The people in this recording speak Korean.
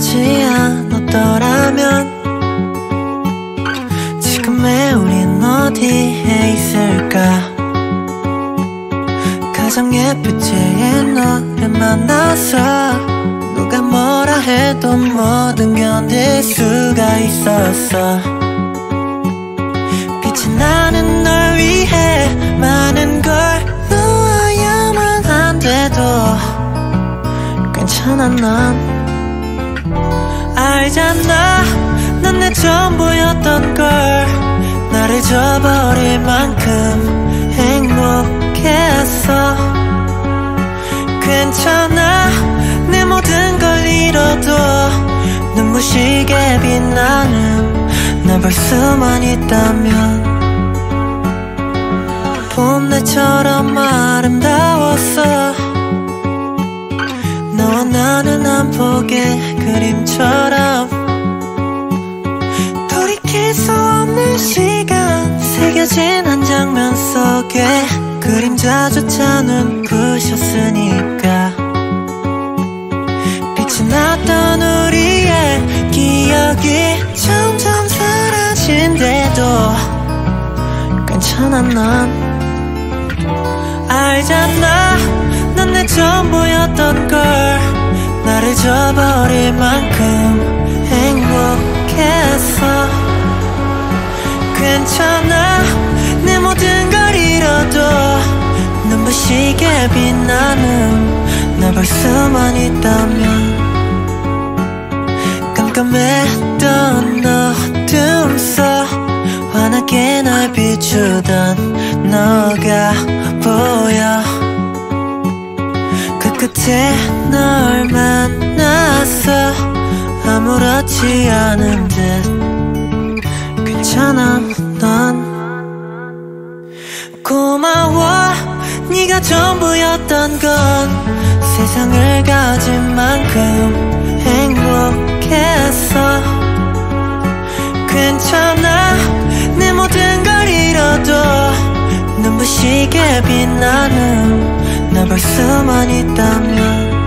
변하지 않았더라면 지금의 우린 어디에 있을까? 예쁠 때의 너를 만나서 누가 뭐라 해도 뭐든 견딜 수가 있었어. 빛이 나는 널 위해 많은 걸 놓아야만 한데도 괜찮아 난 알잖아. 넌내 전부였던 걸. 나를 저버릴 만큼 행복했어. 괜찮아. 내 모든 걸 잃어도 눈부시게 빛나는 널볼 수만 있다면. 봄날처럼 아름다웠어. 너와 나는 한 폭의 그림처럼 돌이킬 수 없는 시간 새겨진 한 장면 속에 그림자조차 눈부셨으니까. 빛이 났던 우리의 기억이 점점 사라진대도 괜찮아 난 알잖아. 넌 내 전부였던 걸 저버릴 만큼 행복했어 괜찮아. 내 모든 걸 잃어도 눈부시게 빛나는 널볼 수만 있다면 깜깜했던 어둠 속 환하게 날 비추던 너가 보여. 그 끝에 널 만났어 아무렇지 않은 듯 괜찮아 넌 고마워. 네가 전부였던 건 세상을 가진 만큼 행복했어. 괜찮아. 내 모든 걸 잃어도 눈부시게 빛나는 널볼 수만 있다면